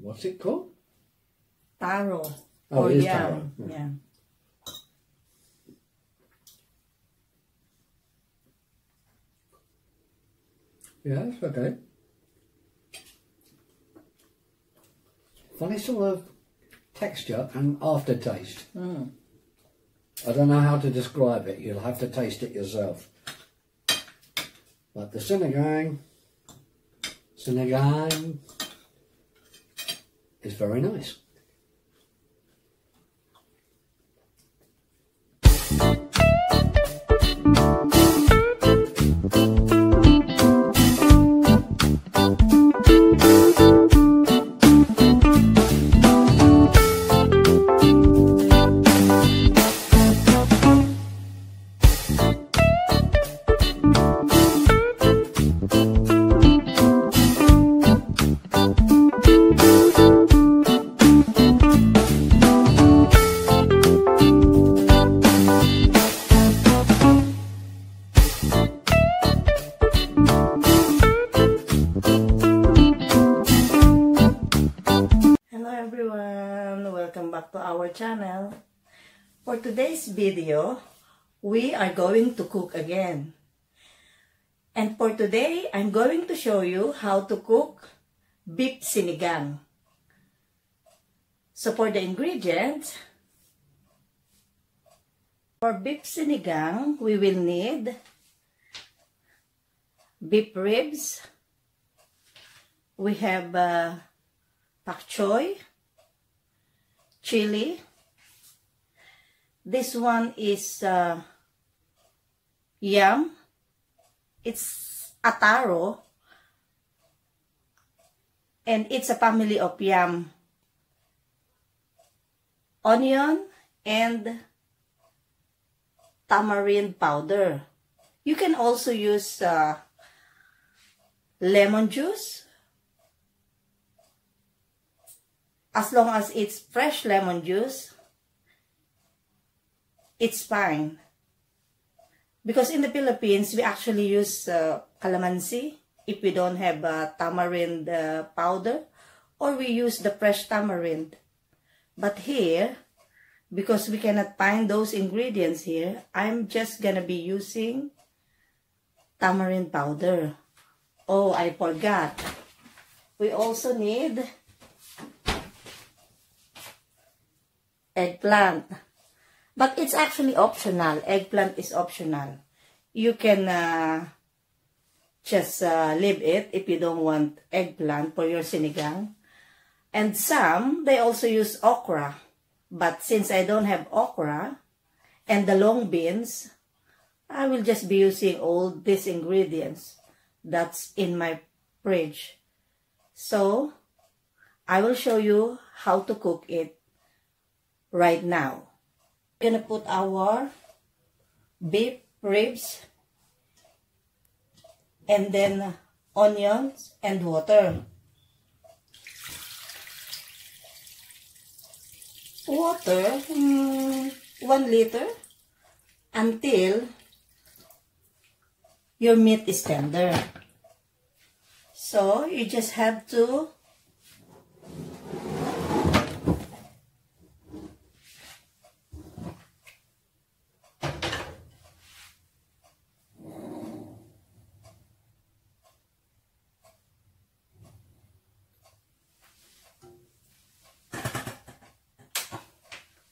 what's it called? Taro. Oh, or it is yam. taro, yeah. Yeah. Yeah, it's okay. Funny sort of texture and aftertaste. Mm. I don't know how to describe it. You'll have to taste it yourself. But the sinigang, sinigang is very nice. Our channel. For today's video, we are going to cook again. And for today, I'm going to show you how to cook beef sinigang. So for the ingredients, for beef sinigang, we will need beef ribs. We have uh, pak choy, chili. This one is uh, yam. It's ataro. And it's a family of yam. Onion and tamarind powder. You can also use uh, lemon juice as long as it's fresh lemon juice, it's fine. Because in the Philippines, we actually use uh, calamansi if we don't have uh, tamarind uh, powder or we use the fresh tamarind. But here, because we cannot find those ingredients here, I'm just gonna be using tamarind powder. Oh, I forgot. We also need eggplant. But it's actually optional. Eggplant is optional. You can uh, just uh, leave it if you don't want eggplant for your sinigang. And some, they also use okra. But since I don't have okra and the long beans, I will just be using all these ingredients that's in my fridge. So, I will show you how to cook it right now. We're gonna put our beef ribs and then onions and water. Water, mm, one liter until your meat is tender. So you just have to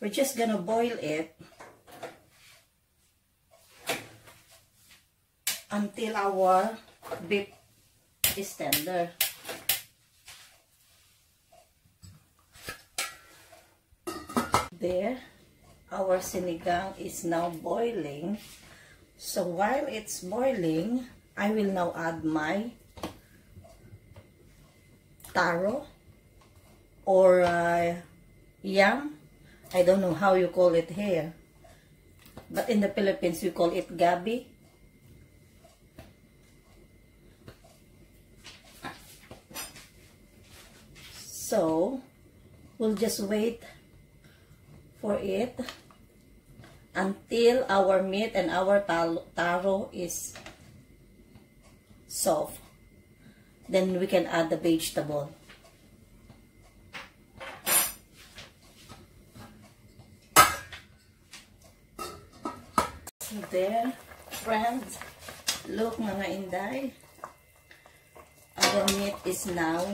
We're just gonna boil it until our beef is tender. There, our sinigang is now boiling. So while it's boiling, I will now add my taro or uh, yam I don't know how you call it here. But in the Philippines, we call it gabi. So, we'll just wait for it until our meat and our taro is soft. Then we can add the vegetable. There, friends, look mga inday. Our meat is now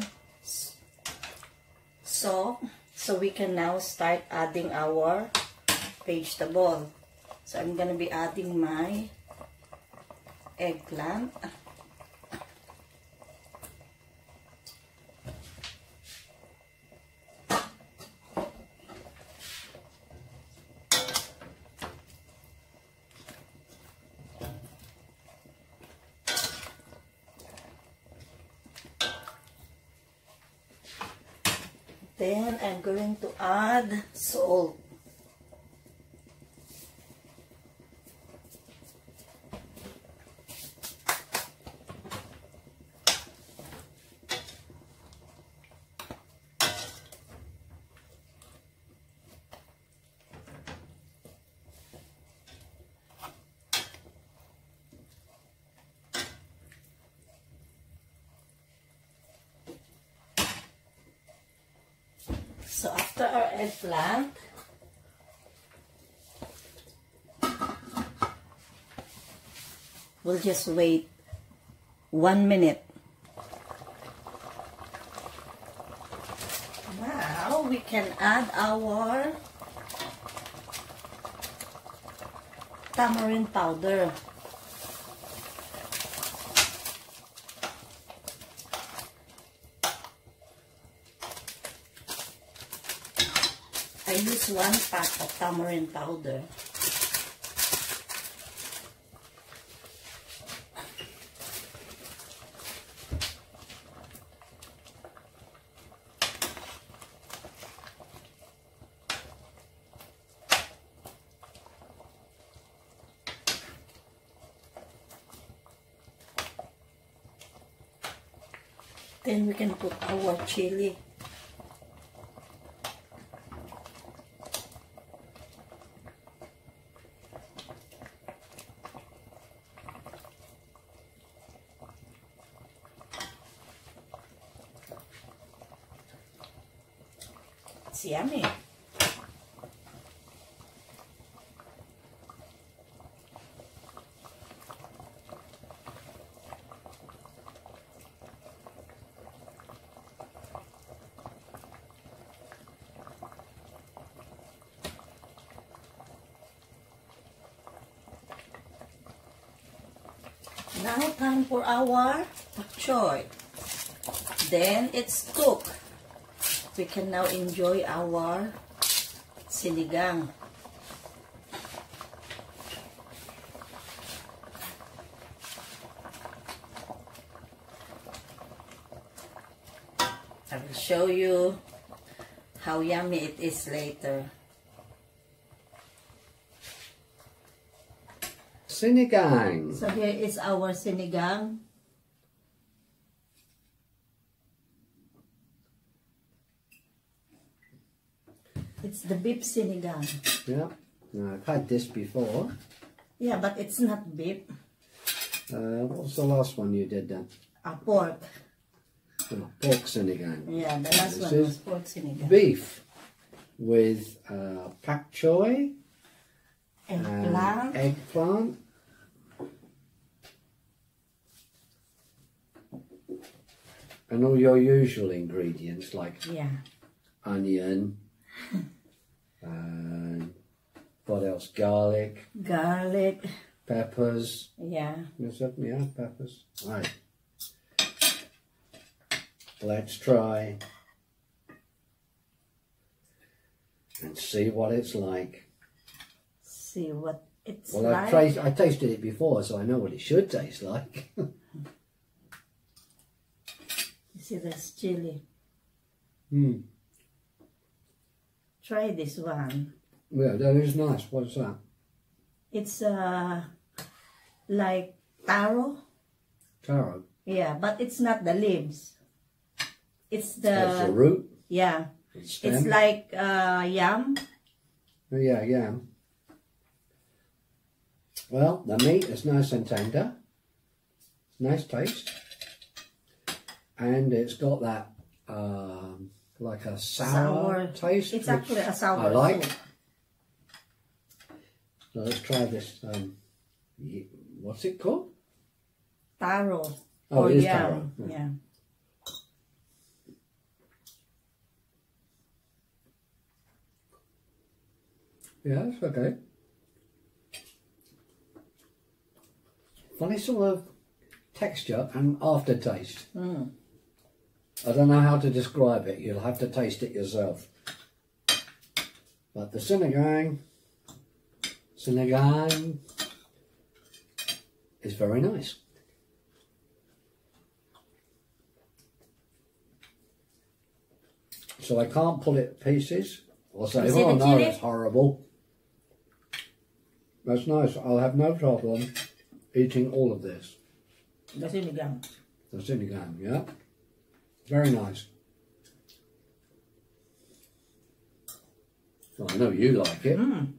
soft. So we can now start adding our vegetable. So I'm gonna be adding my eggplant. Then I'm going to add salt. So after our eggplant, we'll just wait one minute. Now we can add our tamarind powder. I use one pack of tamarind powder. Then we can put our chili. Now time for our pak choy. Then it's cooked. We can now enjoy our sinigang. I will show you how yummy it is later. Sinigang. So here is our sinigang. It's the beef sinigang. Yeah. Now, I've had this before. Yeah, but it's not beef. Uh, what was the last one you did then? A pork. Oh, pork sinigang. Yeah, the last This one was pork sinigang. Beef with uh, pak choy and Eggplant. eggplant. And all your usual ingredients like Yeah. onion, and what else? Garlic, Garlic. peppers. Yeah. Yes, that- yeah, peppers. Right. Let's try and see what it's like. See what it's Well, like. tra- I tasted it before, so I know what it should taste like. See this chili. Hmm. Try this one. Yeah, that is nice. What's that? It's uh like taro. Taro. Yeah, but it's not the leaves. It's the That's the root. yeah. the It's like uh yam. Oh, yeah, yam. Well, the meat is nice and tender. Nice taste. And it's got that um, like a sour, Sour. taste. Actually a sour I like. So let's try this. Um, what's it called? Taro. Oh, or it is yam. taro. Yeah. Yeah, it's okay. Funny sort of texture and aftertaste. Mm. I don't know how to describe it. You'll have to taste it yourself. But the sinigang, sinigang is very nice. So I can't pull it pieces or say, oh no, it's horrible. That's nice. I'll have no problem eating all of this. The sinigang. The sinigang, yeah? Very nice. Well, I know you like it. Mm.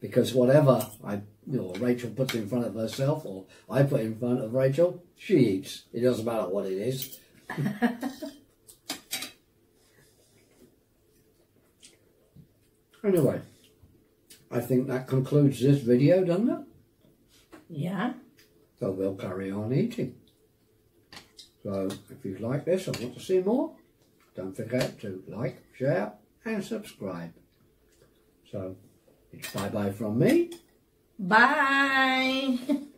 Because whatever I, you know, Rachel puts in front of herself or I put in front of Rachel, she eats. It doesn't matter what it is. anyway, I think that concludes this video, doesn't it? Yeah. So we'll carry on eating. So if you like this and want to see more, don't forget to like, share and subscribe. So it's bye bye from me. Bye.